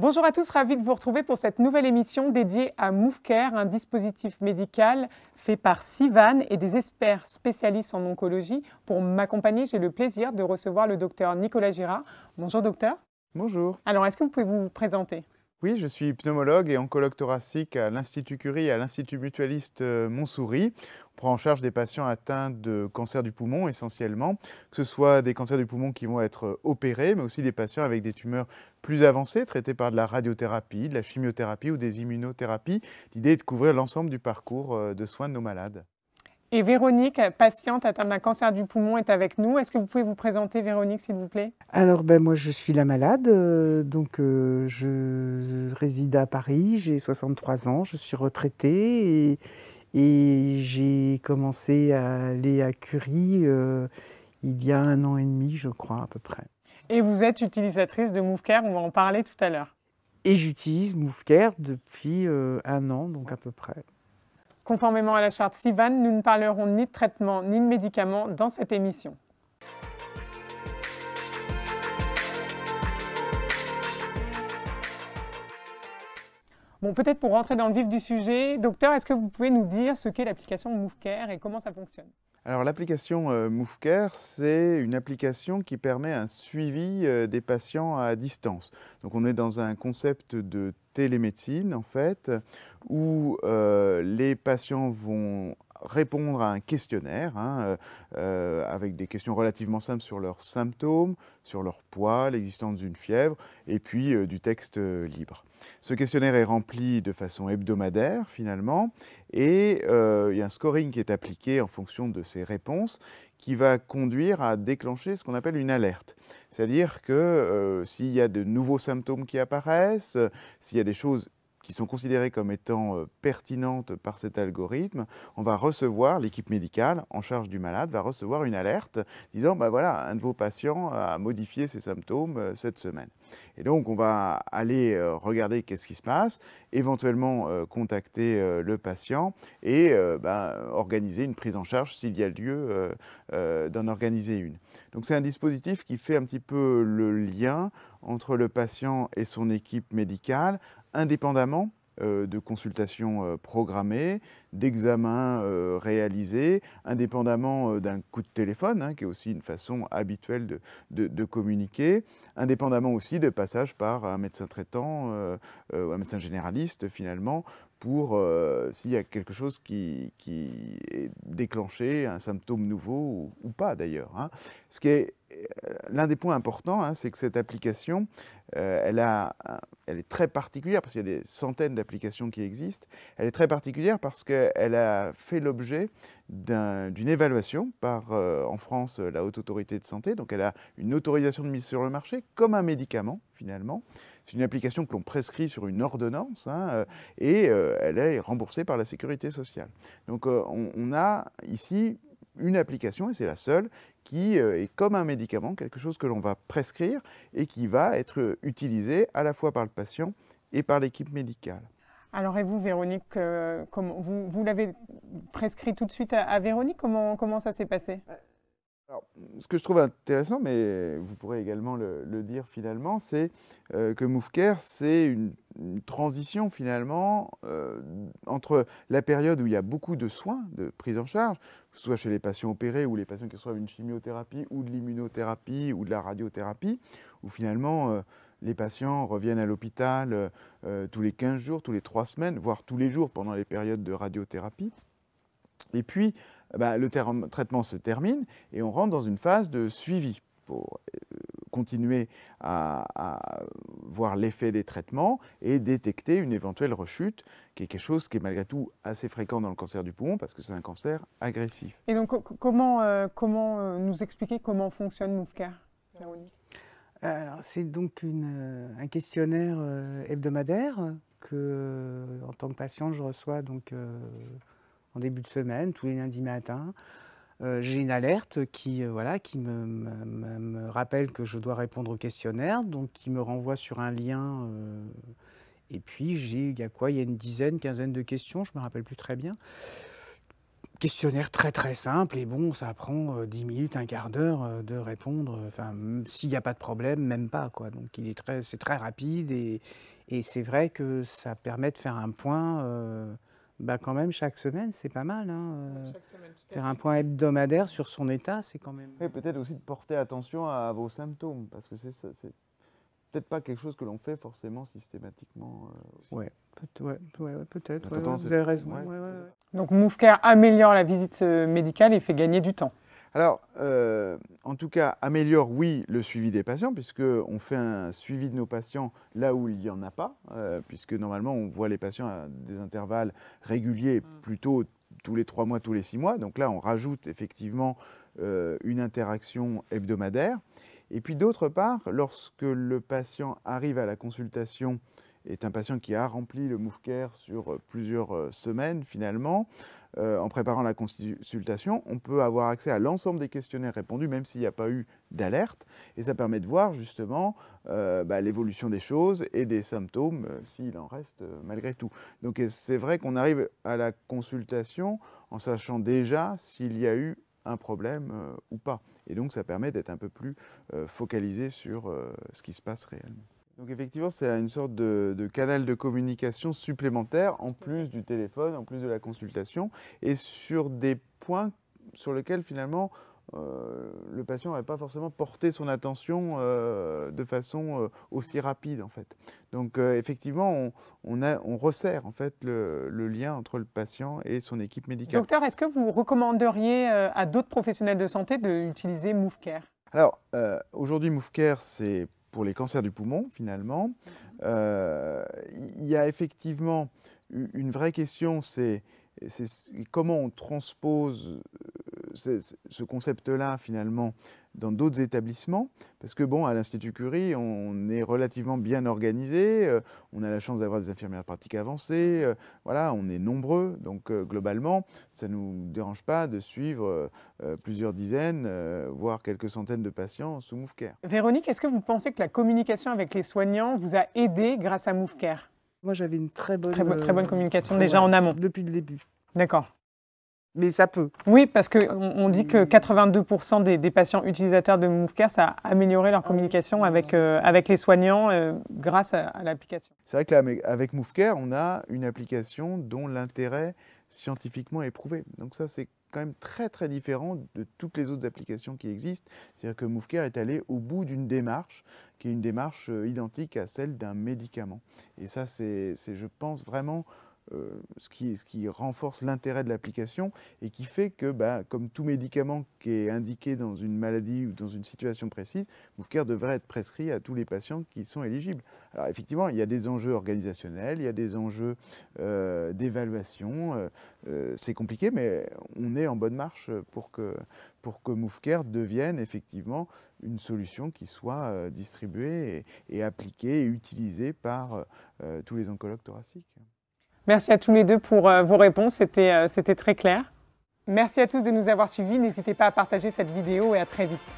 Bonjour à tous, ravi de vous retrouver pour cette nouvelle émission dédiée à MoveCare, un dispositif médical fait par Sivan et des experts spécialistes en oncologie. Pour m'accompagner, j'ai le plaisir de recevoir le docteur Nicolas Girard. Bonjour docteur. Bonjour. Alors, est-ce que vous pouvez vous présenter? Oui, je suis pneumologue et oncologue thoracique à l'Institut Curie et à l'Institut mutualiste euh, Montsouris. On prend en charge des patients atteints de cancer du poumon essentiellement, que ce soit des cancers du poumon qui vont être euh, opérés, mais aussi des patients avec des tumeurs plus avancées, traités par de la radiothérapie, de la chimiothérapie ou des immunothérapies. L'idée est de couvrir l'ensemble du parcours euh, de soins de nos malades. Et Véronique, patiente atteinte d'un cancer du poumon, est avec nous. Est-ce que vous pouvez vous présenter, Véronique, s'il vous plaît? Alors, ben, moi, je suis la malade. Euh, donc, euh, je réside à Paris. J'ai 63 ans. Je suis retraitée. Et, j'ai commencé à aller à Curie euh, il y a un an et demi, je crois, à peu près. Et vous êtes utilisatrice de MoveCare. On va en parler tout à l'heure. Et j'utilise MoveCare depuis un an, donc à peu près. Conformément à la charte SIVAN, nous ne parlerons ni de traitement ni de médicaments dans cette émission. Bon, peut-être pour rentrer dans le vif du sujet, docteur, est-ce que vous pouvez nous dire ce qu'est l'application MoveCare et comment ça fonctionne? Alors l'application euh, MoveCare, c'est une application qui permet un suivi euh, des patients à distance. Donc on est dans un concept de télémédecine en fait, où euh, les patients vont répondre à un questionnaire hein, avec des questions relativement simples sur leurs symptômes, sur leur poids, l'existence d'une fièvre, et puis du texte libre. Ce questionnaire est rempli de façon hebdomadaire finalement, et euh, il y a un scoring qui est appliqué en fonction de ces réponses qui va conduire à déclencher ce qu'on appelle une alerte. C'est-à-dire que euh, s'il y a de nouveaux symptômes qui apparaissent, s'il y a des choses qui sont considérées comme étant euh, pertinentes par cet algorithme, on va recevoir, l'équipe médicale en charge du malade va recevoir une alerte disant, ben voilà, un de vos patients a modifié ses symptômes euh, cette semaine. Et donc, on va aller euh, regarder qu'est-ce qui se passe, éventuellement contacter le patient et ben, organiser une prise en charge s'il y a lieu d'en organiser une. Donc, c'est un dispositif qui fait un petit peu le lien entre le patient et son équipe médicale indépendamment euh, de consultations euh, programmées, d'examens euh, réalisés, indépendamment d'un coup de téléphone, hein, qui est aussi une façon habituelle de, communiquer, indépendamment aussi de passage par un médecin traitant, un médecin généraliste finalement, pour s'il y a quelque chose qui, est déclenché, un symptôme nouveau ou, pas d'ailleurs. Hein. Ce qui est l'un des points importants, hein, c'est que cette application, euh, elle, a, elle, est très particulière, parce qu'il y a des centaines d'applications qui existent. Elle est très particulière parce qu'elle a fait l'objet d'une évaluation par, euh, en France, la Haute Autorité de Santé. Donc elle a une autorisation de mise sur le marché comme un médicament, finalement. C'est une application que l'on prescrit sur une ordonnance hein, euh, et elle est remboursée par la Sécurité sociale. Donc on, on a ici une application, et c'est la seule, qui euh, est comme un médicament, quelque chose que l'on va prescrire et qui va être utilisé à la fois par le patient et par l'équipe médicale. Alors et vous, Véronique, euh, vous, l'avez prescrit tout de suite à, Véronique? Comment, comment ça s'est passé? Alors, ce que je trouve intéressant, mais vous pourrez également le, dire finalement, c'est euh, que MoveCare, c'est une, transition finalement entre la période où il y a beaucoup de soins, de prise en charge, soit chez les patients opérés ou les patients qui reçoivent une chimiothérapie ou de l'immunothérapie ou de la radiothérapie, où finalement euh, les patients reviennent à l'hôpital euh, euh, tous les 15 jours, tous les 3 semaines, voire tous les jours pendant les périodes de radiothérapie. Et puis, bah, le traitement se termine et on rentre dans une phase de suivi pour continuer à, voir l'effet des traitements et détecter une éventuelle rechute, qui est quelque chose qui est malgré tout assez fréquent dans le cancer du poumon parce que c'est un cancer agressif. Et donc comment, euh, comment euh, nous expliquer comment fonctionne MoveCare, C'est donc une, un questionnaire euh, hebdomadaire que, en tant que patient, je reçois donc en début de semaine, tous les lundis matins. Euh, j'ai une alerte qui, euh, voilà, qui me, rappelle que je dois répondre au questionnaire, donc qui me renvoie sur un lien. Euh, et puis, il y a quoi Il y a une dizaine, quinzaine de questions, je ne me rappelle plus très bien, questionnaire très très simple et bon, ça prend 10 minutes, un quart d'heure de répondre. Enfin, s'il n'y a pas de problème, même pas quoi. Donc il est très, c'est très rapide et, et c'est vrai que ça permet de faire un point. bah quand même chaque semaine, c'est pas mal. Hein, faire un point hebdomadaire sur son état, c'est quand même. Et peut-être aussi de porter attention à vos symptômes, parce que c'est peut-être pas quelque chose que l'on fait forcément systématiquement. Euh, ouais, peut-être, vous avez raison. Donc MoveCare améliore la visite euh, médicale et fait gagner du temps. Alors, euh, en tout cas, améliore, oui, le suivi des patients, puisqu'on fait un suivi de nos patients là où il n'y en a pas, puisque normalement, on voit les patients à des intervalles réguliers, mm. plutôt tous les trois mois, tous les six mois. Donc là, on rajoute effectivement une interaction hebdomadaire. Et puis d'autre part, lorsque le patient arrive à la consultation, est un patient qui a rempli le MoveCare sur euh, plusieurs euh, semaines finalement, euh, en préparant la consultation, on peut avoir accès à l'ensemble des questionnaires répondus, même s'il n'y a pas eu d'alerte, et ça permet de voir justement bah, l'évolution des choses et des symptômes, s'il en reste malgré tout. Donc c'est vrai qu'on arrive à la consultation en sachant déjà s'il y a eu un problème ou pas. Et donc, ça permet d'être un peu plus euh, focalisé sur euh, ce qui se passe réellement. Donc, effectivement, c'est une sorte de, canal de communication supplémentaire en plus du téléphone, en plus de la consultation, et sur des points sur lesquels finalement euh, le patient n'avait pas forcément porté son attention euh, de façon euh, aussi rapide en fait. Donc effectivement, on, resserre en fait le, lien entre le patient et son équipe médicale. Docteur, est-ce que vous recommanderiez à d'autres professionnels de santé d'utiliser MoveCare? Alors aujourd'hui, MoveCare c'est pour les cancers du poumon finalement. Il y a effectivement une vraie question, c'est comment on transpose ce concept-là finalement dans d'autres établissements, parce que bon, à l'Institut Curie, on est relativement bien organisé, euh, on a la chance d'avoir des infirmières de pratique avancée, euh, voilà, on est nombreux, donc euh, globalement, ça ne nous dérange pas de suivre plusieurs dizaines, voire quelques centaines de patients sous MoveCare. Véronique, est-ce que vous pensez que la communication avec les soignants vous a aidé grâce à MoveCare Moi, j'avais une très bonne, très, très bonne communication déjà en amont. Depuis le début. D'accord mais ça peut. Oui, parce qu'on on dit que 82% des, patients utilisateurs de MoveCare, ça a amélioré leur communication avec, euh, avec les soignants euh, grâce à, l'application. C'est vrai qu'avec MoveCare, on a une application dont l'intérêt scientifiquement est prouvé. Donc ça, c'est quand même très très différent de toutes les autres applications qui existent. C'est-à-dire que MoveCare est allé au bout d'une démarche qui est une démarche euh, identique à celle d'un médicament. Et ça, c'est, je pense, vraiment ce, qui, ce, qui, renforce l'intérêt de l'application et qui fait que, bah, comme tout médicament qui est indiqué dans une maladie ou dans une situation précise, MoveCare devrait être prescrit à tous les patients qui sont éligibles. Alors effectivement, il y a des enjeux organisationnels, il y a des enjeux euh, d'évaluation. Euh, c'est compliqué, mais on est en bonne marche pour que, pour devienne effectivement une solution qui soit distribuée et, appliquée et utilisée par tous les oncologues thoraciques. Merci à tous les deux pour euh, vos réponses, euh, c'était très clair. Merci à tous de nous avoir suivis. N'hésitez pas à partager cette vidéo et à très vite.